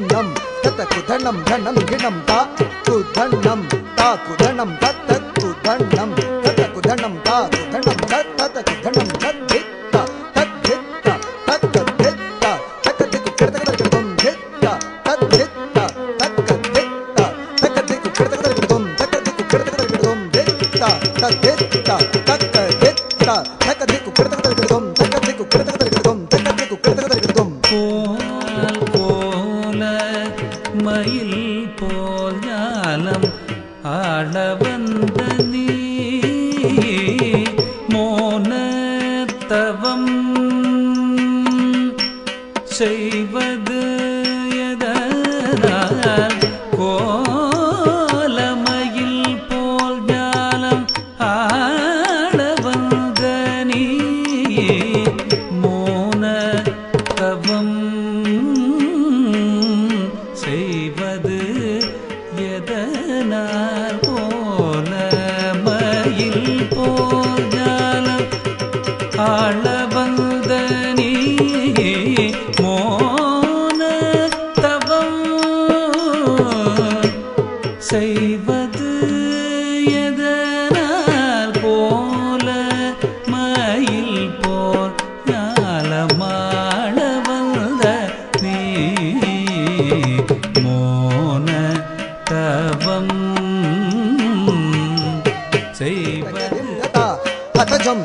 కుధన్యం తత కుధనం ధనం గిణం తా కుధన్నం తా కుధనం తత కుధన్నం తత కుధనం తా కుధనం తత కుధనం తద్ధిత్త తద్ధిత్త తద్ధిత్త తకదికు மயில் போல் ஞானம் ஆள வந்த நீ. மோனத்தவம் செய்வது ஆள வந்த நீ மோன தவம் செய்வது எதனால் போல மயில் போல் ஞாலமாட வந்த நீ மோன தவம் செய்வது தகதிம்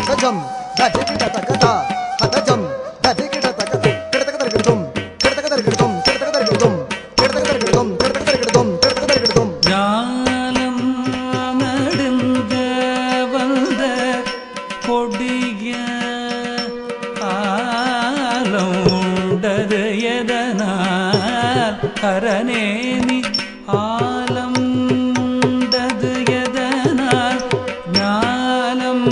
ஹதஜம் தஜகிட தகதா ஹதஜம் தஜகிட தகத கிடதகத கிடதும் கிடதகத கிடதும் கிடதகத கிடதும் கிடதகத கிடதும் கிடதகத கிடதும் கிடதகத கிடதும் ஜாலம் நடந்த வந்த கொடிய ஆலம் உண்டதையதனால் அரணேனி ஆலம் எதனால்? ஞானம்